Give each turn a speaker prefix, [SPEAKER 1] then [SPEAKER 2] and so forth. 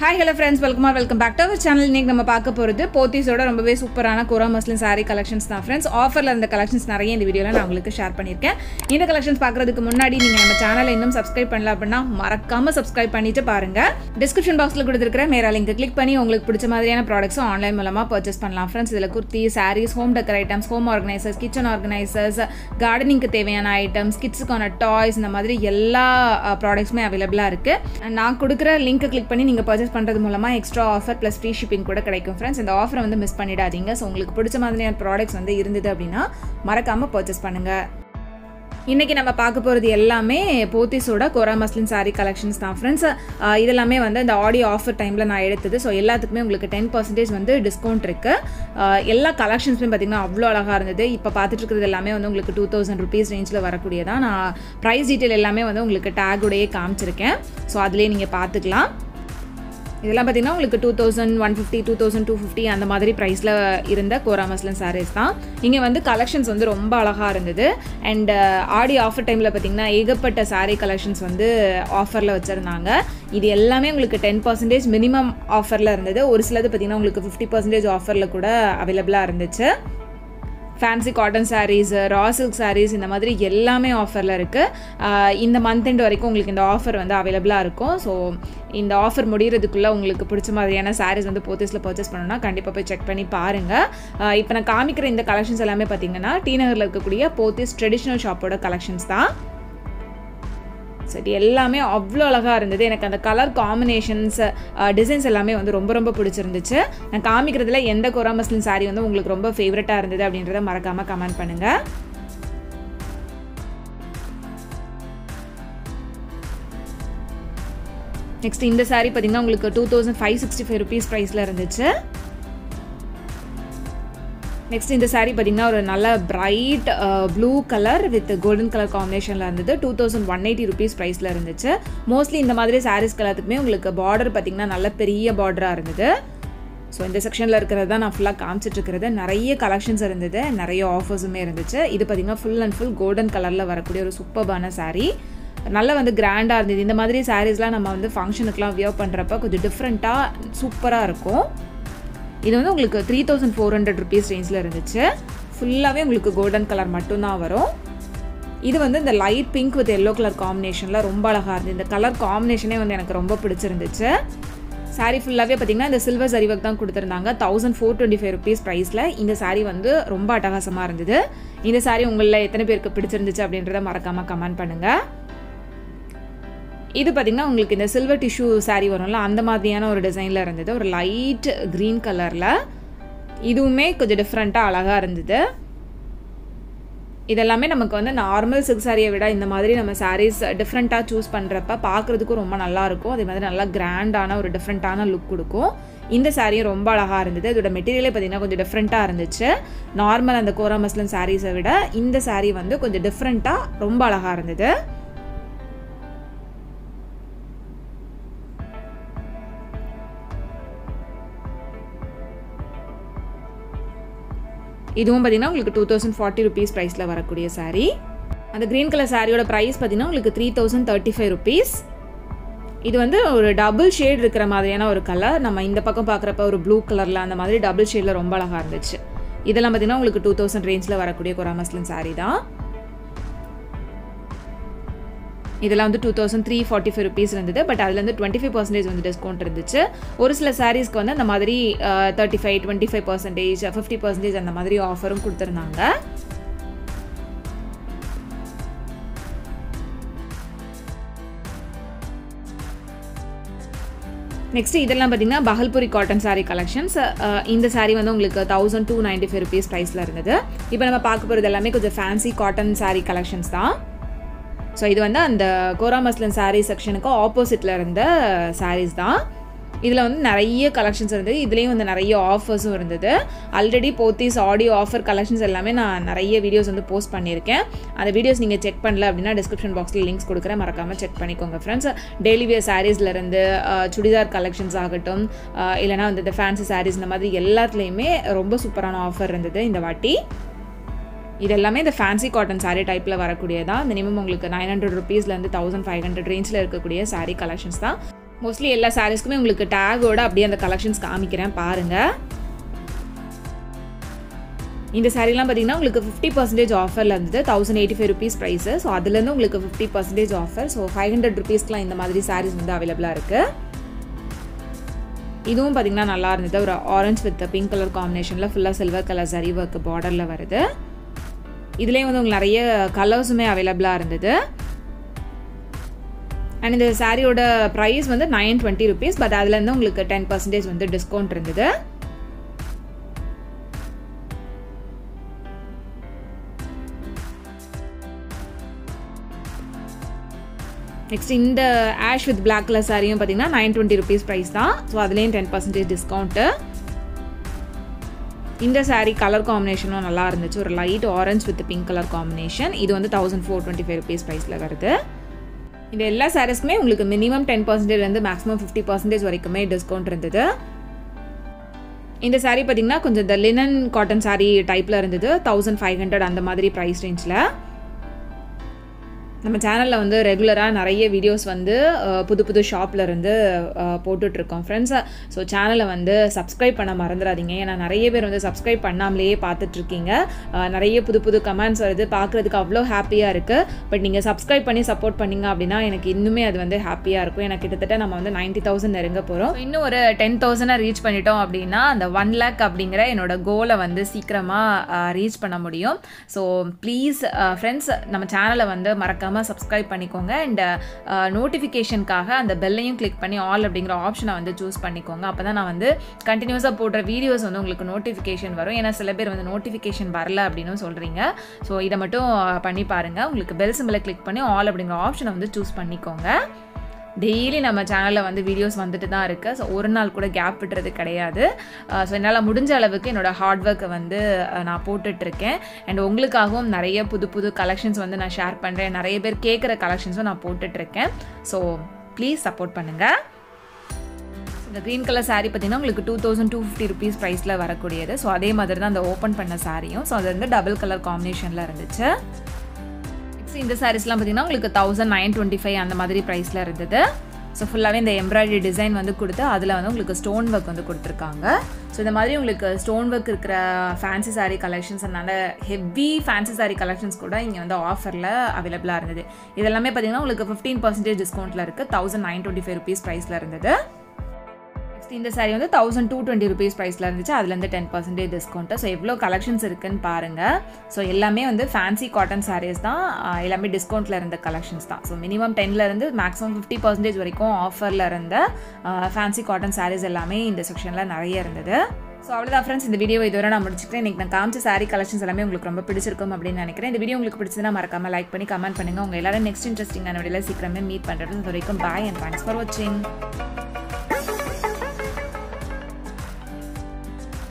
[SPEAKER 1] Hi hello friends welcome are welcome back to our channel இன்றைக்கி நம்ம பார்க்க போகிறது போத்தீஸோட ரொம்பவே சூப்பரான கோரா மஸ்லின் saree கலெக்ஷன்ஸ் தான் ஃப்ரெண்ட்ஸ் ஆஃபரில் இருந்த கலெக்ஷன்ஸ் நிறைய இந்த வீடியோவில் நான் உங்களுக்கு ஷேர் பண்ணியிருக்கேன். இந்த கலெக்ஷன்ஸ் பார்க்குறதுக்கு முன்னாடி நீங்கள் நம்ம சேனலை இன்னும் சப்ஸ்கிரைப் பண்ணல அப்படின்னா மறக்காமல் சப்ஸ்கிரைப் பண்ணிட்டு பாருங்க. டிஸ்கிரிப்ஷன் பாக்ஸில் கொடுத்துருக்கிற மேரா லிங்க் கிளிக் பண்ணி உங்களுக்கு பிடிச்ச மாதிரியான ப்ராடக்ட்ஸும் ஆன்லைன் மூலமாக பர்ச்சேஸ் பண்ணலாம் ஃப்ரெண்ட்ஸ் இதில் kurti sarees home decor items home organisers kitchen organisers கார்டனிங்க்கு தேவையான ஐட்டம்ஸ் கிட்ஸுக்கான டாய்ஸ் இந்த மாதிரி எல்லா ப்ராடக்ட்ஸுமே அவைலபிளாக இருக்குது நான் கொடுக்குற லிங்க்கை கிளிக் பண்ணி நீங்கள் பர்ச்சேஸ் பண்ணுறது மூலமாக extra offer plus free shipping கூட கிடைக்கும் ஃப்ரெண்ட்ஸ் இந்த ஆஃபரை வந்து மிஸ் பண்ணிடாதீங்க. ஸோ உங்களுக்கு பிடிச்ச மாதிரியான ப்ராடக்ட்ஸ் வந்து இருந்தது அப்படின்னா மறக்காமல் பர்ச்சேஸ் பண்ணுங்கள் இன்றைக்கி நம்ம பார்க்க போகிறது எல்லாமே போத்தீஸோட கோரா மஸ்லின் சாரீ கலெக்ஷன்ஸ் தான் ஃப்ரெண்ட்ஸ் இதெல்லாமே வந்து இந்த ஆடியோ ஆஃபர் டைமில் நான் எடுத்தது. ஸோ எல்லாத்துக்குமே உங்களுக்கு டென் பர்சன்டேஜ் வந்து டிஸ்கவுண்ட் இருக்குது எல்லா கலெக்ஷன்ஸுமே பார்த்திங்கன்னா அவ்வளோ அழகாக இருந்தது. இப்போ பார்த்துட்டு இருக்கிறது எல்லாமே வந்து உங்களுக்கு டூ தௌசண்ட் ருபீஸ் ரேஞ்சில் வரக்கூடியதான் நான் ப்ரைஸ் டீட்டெயில் எல்லாமே வந்து உங்களுக்கு டேகுடையே காமிச்சிருக்கேன். ஸோ அதிலே நீங்கள் பார்த்துக்கலாம். இதெல்லாம் பார்த்தீங்கன்னா உங்களுக்கு two thousand one fifty two thousand two fifty அந்த மாதிரி ப்ரைஸில் இருந்த கோரா மஸ்லன் சாரீஸ் தான். இங்கே வந்து கலெக்ஷன்ஸ் வந்து ரொம்ப அழகாக இருந்தது. அண்ட் uh, ஆடி ஆஃபர் டைமில் பார்த்தீங்கன்னா ஏகப்பட்ட சாரீ கலெக்ஷன்ஸ் வந்து ஆஃபரில் வச்சுருந்தாங்க. இது எல்லாமே உங்களுக்கு டென் பர்சன்டேஜ் மினிமம் ஆஃபரில் இருந்தது. ஒரு சிலது பார்த்தீங்கன்னா உங்களுக்கு ஃபிஃப்டி பர்சன்டேஜ் ஆஃபரில் கூட அவைலபிளாக இருந்துச்சு. Fancy cotton sarees raw silk sarees இந்த மாதிரி எல்லாமே ஆஃபரில் இருக்குது uh, இந்த மந்த் எண்ட் வரைக்கும் உங்களுக்கு இந்த ஆஃபர் வந்து அவைலபிளாக இருக்கும். ஸோ இந்த ஆஃபர் முடிகிறதுக்குள்ளே உங்களுக்கு பிடிச்ச மாதிரியான சாரீஸ் வந்து போத்தீஸில் பர்ச்சேஸ் பண்ணணும்னா கண்டிப்பாக போய் செக் பண்ணி பாருங்கள் uh, இப்போ நான் காமிக்கிற இந்த கலெக்ஷன்ஸ் எல்லாமே பார்த்தீங்கன்னா டி நகரில் இருக்கக்கூடிய போத்தீஸ் ட்ரெடிஷ்னல் ஷாப்போட கலெக்ஷன்ஸ் தான். சரி எல்லாமே அவ்வளோ அழகாக இருந்தது. எனக்கு அந்த கலர் காம்பினேஷன்ஸ் டிசைன்ஸ் எல்லாமே வந்து ரொம்ப ரொம்ப பிடிச்சிருந்துச்சு. நான் காமிக்கிறதுல எந்த கொரா மஸ்லின் சாரீ வந்து உங்களுக்கு ரொம்ப ஃபேவரட்டாக இருந்தது அப்படின்றத மறக்காமல் கமெண்ட் பண்ணுங்கள் நெக்ஸ்ட் இந்த சாரீ பார்த்தீங்கன்னா உங்களுக்கு two thousand five sixty five rupees ப்ரைஸில் இருந்துச்சு. நெக்ஸ்ட் இந்த சாரீ பார்த்தீங்கன்னா ஒரு நல்ல bright blue colour with golden colour காம்பினேஷனில் இருந்தது. Two thousand one eighty rupees ப்ரைஸில் இருந்துச்சு. மோஸ்ட்லி இந்த மாதிரி சாரீஸ் கலத்துக்குமே உங்களுக்கு பார்டர் பார்த்தீங்கன்னா நல்ல பெரிய பார்டராக இருந்தது. ஸோ இந்த செக்ஷனில் இருக்கிறது தான் நான் ஃபுல்லாக காமிச்சிட்டு இருக்கிறது. நிறைய கலெக்ஷன்ஸ் இருந்தது. நிறைய ஆஃபர்ஸுமே இருந்துச்சு. இது பார்த்தீங்கன்னா ஃபுல் அண்ட் ஃபுல் கோல்டன் கலரில் வரக்கூடிய ஒரு சூப்பர்பான சாரீ நல்லா வந்து கிராண்டாக இருந்தது. இந்த மாதிரி சாரீஸ்லாம் நம்ம வந்து ஃபங்க்ஷனுக்குலாம் வியர் பண்ணுறப்ப கொஞ்சம் டிஃப்ரெண்ட்டாக சூப்பராக இருக்கும். இது வந்து உங்களுக்கு three thousand four hundred rupees ரேஞ்சில் இருந்துச்சு. ஃபுல்லாகவே உங்களுக்கு கோல்டன் கலர் மட்டும்தான் வரும். இது வந்து இந்த light pink with yellow colour காம்பினேஷனில் ரொம்ப அழகாக இருந்தது. இந்த கலர் காம்பினேஷனே வந்து எனக்கு ரொம்ப பிடிச்சிருந்துச்சு. சாரீ ஃபுல்லாகவே பார்த்தீங்கன்னா இந்த சில்வர் சரி ஒர்க் தான் கொடுத்துருந்தாங்க. Thousand four twenty five rupees ப்ரைஸில் இந்த சாரீ வந்து ரொம்ப அட்டகாசமாக இருந்தது. இந்த சாரீ உங்களில் எத்தனை பேருக்கு பிடிச்சிருந்துச்சு அப்படின்றத மறக்காமல் கமெண்ட் பண்ணுங்கள் இது பார்த்திங்கன்னா உங்களுக்கு இந்த சில்வர் டிஷ்யூ சாரீ வரும்ல அந்த மாதிரியான ஒரு டிசைனில் இருந்தது. ஒரு லைட் க்ரீன் கலரில் இதுவுமே கொஞ்சம் டிஃப்ரெண்ட்டாக அழகாக இருந்தது. இதெல்லாமே நமக்கு வந்து நார்மல் சில்க் சாரியை விட இந்த மாதிரி நம்ம சாரீஸ் டிஃப்ரெண்ட்டாக சூஸ் பண்ணுறப்ப பார்க்குறதுக்கும் ரொம்ப நல்லாயிருக்கும் அதே மாதிரி நல்லா கிராண்டான ஒரு டிஃப்ரெண்ட்டான லுக் கொடுக்கும். இந்த சாரியும் ரொம்ப அழகாக இருந்தது. இதோட மெட்டீரியலே பார்த்திங்கன்னா கொஞ்சம் டிஃப்ரெண்ட்டாக இருந்துச்சு. நார்மல் அந்த கோரா மஸ்லின் சாரீஸை விட இந்த சாரீ வந்து கொஞ்சம் டிஃப்ரெண்ட்டாக ரொம்ப அழகாக இருந்தது. இதுவும் பார்த்தீங்கன்னா உங்களுக்கு டூ தௌசண்ட் ஃபார்ட்டி ருபீஸ் ப்ரைஸில் வரக்கூடிய சாரீ அந்த க்ரீன் கலர் சாரியோட ப்ரைஸ் பார்த்தீங்கன்னா உங்களுக்கு three thousand thirty five rupees இது வந்து ஒரு டபுள் ஷேட் இருக்கிற மாதிரியான ஒரு கலர் நம்ம இந்த பக்கம் பார்க்குறப்ப ஒரு ப்ளூ கலரில் அந்த மாதிரி டபுள் ஷேடில் ரொம்ப அழகாக இருந்துச்சு. இதெல்லாம் பார்த்தீங்கன்னா உங்களுக்கு டூ தௌசண்ட் ரேஞ்சில் வரக்கூடிய கொரா மஸ்லின் சாரீ தான். இதெல்லாம் வந்து two thousand three forty five rupees இருந்தது பட் அதில் வந்து டுவெண்ட்டி ஃபைவ் பர்சன்டேஜ் வந்து டிஸ்கவுண்ட் இருந்துச்சு. ஒரு சில சாரீஸ்க்கு வந்து அந்த மாதிரி thirty five twenty five percentage fifty percentage அந்த மாதிரி ஆஃபரும் கொடுத்துருந்தாங்க. நெக்ஸ்ட் இதெல்லாம் பார்த்தீங்கன்னா பஹல்புரி காட்டன் சாரீ கலெக்ஷன்ஸ் இந்த சாரீ வந்து உங்களுக்கு thousand two ninety five rupees ப்ரைஸில் இருந்தது. இப்போ நம்ம பார்க்க போகிறது எல்லாமே கொஞ்சம் ஃபேன்சி காட்டன் சாரீ கலெக்ஷன்ஸ் தான். ஸோ இது வந்து அந்த கோரா மஸ்லின் சாரீ செக்ஷனுக்கு ஆப்போசிட்டில் இருந்த சாரீஸ் தான். இதில் வந்து நிறைய கலெக்ஷன்ஸ் இருந்தது. இதுலேயும் வந்து நிறைய ஆஃபர்ஸும் இருந்தது. ஆல்ரெடி போத்தீஸ் ஆடியோ ஆஃபர் கலெக்ஷன்ஸ் எல்லாமே நான் நிறைய வீடியோஸ் வந்து போஸ்ட் பண்ணியிருக்கேன். அந்த வீடியோஸ் நீங்கள் செக் பண்ணல அப்படின்னா டிஸ்கிரிப்ஷன் பாக்ஸில் லிங்க்ஸ் கொடுக்குறேன். மறக்காமல் செக் பண்ணிக்கோங்க ஃப்ரெண்ட்ஸ் டெய்லி வியர் சாரீஸ்லேருந்து சுடிதார் கலெக்ஷன்ஸ் ஆகட்டும் இல்லைனா வந்து இந்த ஃபேன்சி சாரீஸ் இந்த மாதிரி எல்லாத்துலேயுமே ரொம்ப சூப்பரான ஆஃபர் இருந்தது இந்த வாட்டி. இது எல்லாமே இந்த ஃபேன்சி காட்டன் சாரீ டைப்பில் வரக்கூடியதான் மினிமம் உங்களுக்கு நைன் ஹண்ட்ரட் ருபீஸ்லேருந்து தௌசண்ட் ஃபைவ் ஹண்ட்ரட் ரேஞ்சில் இருக்கக்கூடிய சாரீ கலெக்ஷன்ஸ் தான். மோஸ்ட்லி எல்லா சாரீஸ்க்குமே உங்களுக்கு டேகோட அப்படியே அந்த கலெக்ஷன்ஸ் காமிக்கிறேன் பாருங்கள் இந்த சாரீலாம் பார்த்தீங்கன்னா உங்களுக்கு ஃபிஃப்டி பர்சன்டேஜ் ஆஃபரில் இருந்தது thousand eighty five rupees price so அதுலேருந்து உங்களுக்கு fifty percentage offer so five hundred ருபீஸ்க்குலாம் இந்த மாதிரி சாரீஸ் வந்து அவைலபிளாக இருக்குது இதுவும் பார்த்தீங்கன்னா நல்லா இருந்தது. ஒரு ஆரஞ்ச் வித் பிங்க் கலர் காம்பினேஷனில் ஃபுல்லாக சில்வர் கலர் சரி ஒர்க் பார்டரில் வருது. இதுலேயும் வந்து உங்களுக்கு நிறைய கலர்ஸுமே அவைலபிளாக இருந்தது. அண்ட் இந்த சாரியோட ப்ரைஸ் வந்து நைன் டுவெண்ட்டி ருபீஸ் பட் அதுலேருந்து உங்களுக்கு டென் பர்சன்டேஜ் வந்து டிஸ்கவுண்ட் இருந்தது. நெக்ஸ்ட் இந்த ஆஷ் வித் பிளாக் கலர் சாரியும் பார்த்தீங்கன்னா நைன் டுவெண்ட்டி ருபீஸ் ப்ரைஸ் தான். ஸோ அதுலேயும் டென் பர்சன்டேஜ் டிஸ்கவுண்ட்டு இந்த சாரீ கலர் காம்பினேஷனும் நல்லா இருந்துச்சு. ஒரு light orange with pink colour combination இது வந்து thousand four twenty five rupees ப்ரைஸில் வருது. இந்த எல்லா சாரீஸ்க்குமே உங்களுக்கு மினிமம் டென் பர்சன்டேஜ் வந்து மேக்ஸிமம் ஃபிஃப்டி பர்சன்டேஜ் வரைக்குமே டிஸ்கவுண்ட் இருந்தது. இந்த சாரீ பார்த்தீங்கன்னா கொஞ்சம் இந்த லினன் காட்டன் சாரீ டைப்பில் இருந்தது. தௌசண்ட் ஃபைவ் ஹண்ட்ரட் அந்த மாதிரி ப்ரைஸ் ரேஞ்சில் நம்ம சேனலில் வந்து ரெகுலராக நிறைய வீடியோஸ் வந்து புது புது ஷாப்பில் இருந்து போட்டுட்ருக்கோம். ஃப்ரெண்ட்ஸ் ஸோ சேனலை வந்து சப்ஸ்கிரைப் பண்ண மறந்துடாதீங்க ஏன்னா நிறைய பேர் வந்து சப்ஸ்கிரைப் பண்ணாமலேயே பார்த்துட்ருக்கீங்க. நிறைய புது புது கமெண்ட்ஸ் வருது. பார்க்குறதுக்கு அவ்வளோ ஹாப்பியாக இருக்குது பட் நீங்கள் சப்ஸ்கிரைப் பண்ணி சப்போர்ட் பண்ணிங்க அப்படின்னா எனக்கு இன்னுமே அது வந்து ஹாப்பியாக இருக்கும். எனக்கு கிட்டத்தட்ட நம்ம வந்து நைன்ட்டி தௌசண்ட் நெருங்க போகிறோம் இன்னும் ஒரு டென் தௌசண்டாக ரீச் பண்ணிட்டோம் அப்படின்னா அந்த ஒன் லேக் அப்படிங்கிற என்னோட கோலை வந்து சீக்கிரமாக ரீச் பண்ண முடியும். ஸோ ப்ளீஸ் ஃப்ரெண்ட்ஸ் நம்ம சேனலை வந்து மறக்க மறக்காமல் சப்ஸ்கிரைப் பண்ணிக்கோங்க. அண்ட் நோட்டிஃபிகேஷனுக்காக uh, அந்த பெல்லையும் கிளிக் பண்ணி ஆல் அப்படிங்கிற ஆப்ஷனை வந்து சூஸ் பண்ணிக்கோங்க. அப்போ தான் நான் வந்து கண்டினியூஸாக போடுற வீடியோஸ் வந்து உங்களுக்கு நோட்டிஃபிகேஷன் வரும். ஏன்னா சில பேர் வந்து நோட்டிஃபிகேஷன் வரல அப்படின்னு சொல்கிறீங்க ஸோ இதை மட்டும் uh, பண்ணி பாருங்கள் உங்களுக்கு பெல் சிம்பிளை கிளிக் பண்ணி ஆல் அப்படிங்கிற ஆப்ஷனை வந்து சூஸ் பண்ணிக்கோங்க. டெய்லி நம்ம சேனலில் வந்து வீடியோஸ் வந்துட்டு தான் இருக்குது ஸோ ஒரு நாள் கூட கேப் விட்டுறது கிடையாது. Uh, ஸோ என்னால் முடிஞ்ச அளவுக்கு என்னோடய ஹார்ட் ஒர்க்கை வந்து uh, நான் போட்டுட்ருக்கேன். அண்ட் உங்களுக்காகவும் நிறைய புது புது கலெக்ஷன்ஸ் வந்து நான் ஷேர் பண்ணுறேன் நிறைய பேர் கேட்குற கலெக்ஷன்ஸும் நான் போட்டுட்ருக்கேன். ஸோ ப்ளீஸ் சப்போர்ட் பண்ணுங்கள் இந்த க்ரீன் கலர் சாரீ பார்த்தீங்கன்னா உங்களுக்கு two thousand two fifty rupees ப்ரைஸில் வரக்கூடியது. ஸோ அதே மாதிரி தான் அந்த ஓப்பன் பண்ண சாரியும் ஸோ அது வந்து டபுள் கலர் காம்பினேஷனில் இருந்துச்சு. இந்த சாரீஸ்லாம் பார்த்தீங்கன்னா உங்களுக்கு தௌசண்ட் நைன் டுவெண்ட்டி ஃபைவ் அந்த மாதிரி ப்ரைஸில் இருந்தது. ஸோ ஃபுல்லாகவே இந்த எம்ப்ராய்டரி டிசைன் வந்து கொடுத்து அதில் வந்து உங்களுக்கு ஸ்டோன் ஒர்க் வந்து கொடுத்துருக்காங்க. ஸோ இந்த மாதிரி உங்களுக்கு ஸ்டோன் ஒர்க் இருக்கிற ஃபேன்சி சாரீ கலெக்ஷன்ஸ் நல்ல ஹெவி ஃபேன்சி சாரீ கலெக்ஷன்ஸ் கூட இங்கே வந்து ஆஃபரில் அவைலபிளாக இருந்தது. இதெல்லாமே பார்த்தீங்கன்னா உங்களுக்கு ஃபிஃப்டீன் பர்சன்டேஜ் டிஸ்கவுண்ட்டில் இருக்குது thousand nine twenty five rupees ப்ரைஸில் இருந்தது. நெக்ஸ்ட் இந்த சாரீ வந்து தௌசண்ட் டூ டுவெண்ட்டி ருபீஸ் ப்ரைஸில் இருந்துச்சு. அதுலேருந்து டென் பர்சன்டேஜ் டிஸ்கவுண்ட்டு ஸோ எவ்வளோ கலெக்ஷன்ஸ் இருக்குன்னு பாருங்கள் ஸோ எல்லாமே வந்து ஃபேன்சி காட்டன் சாரீஸ் தான். எல்லாமே டிஸ்கவுண்ட்டில் இருந்த கலெக்ஷன்ஸ் தான். ஸோ மினிமம் டென்லேருந்து மேக்ஸிமம் ஃபிஃப்டி பர்சன்டேஜ் வரைக்கும் ஆஃபரில் இருந்த ஃபேன்சி காட்டன் சாரீஸ் எல்லாமே இந்த செக்ஷனில் நிறைய இருந்தது. ஸோ அவ்வளோதான் ஃப்ரெண்ட்ஸ் இந்த வீடியோ இதுவரை நான் முடிச்சுக்கிறேன். இன்றைக்கி நான் காமிச்ச சாரி கலெக்ஷன்ஸ் எல்லாமே உங்களுக்கு ரொம்ப பிடிச்சிருக்கும் அப்படின்னு நினைக்கிறேன். இந்த வீடியோ உங்களுக்கு பிடிச்சதுன்னா மறக்காம லைக் பண்ணி கமெண்ட் பண்ணுங்கள் உங்கள் எல்லாரும் நெக்ஸ்ட் இன்ட்ரெஸ்டிங்கான வீடியோவில் சீக்கிரமே மீட் பண்ணுறது வரைக்கும் பாய் அண்ட் தேங்க்ஸ் ஃபார் வாட்சிங்